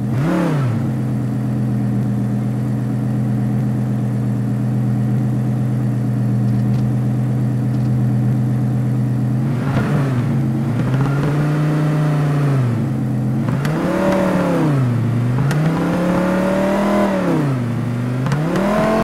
Mm-hmm.